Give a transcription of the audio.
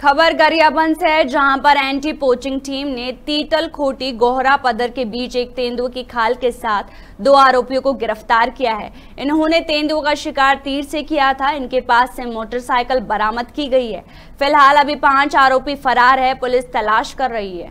खबर गरियाबंद से है, जहाँ पर एंटी पोचिंग टीम ने तीतल खोटी गोहरा पदर के बीच एक तेंदुए की खाल के साथ दो आरोपियों को गिरफ़्तार किया है। इन्होंने तेंदुए का शिकार तीर से किया था। इनके पास से मोटरसाइकिल बरामद की गई है। फ़िलहाल अभी पाँच आरोपी फरार है। पुलिस तलाश कर रही है।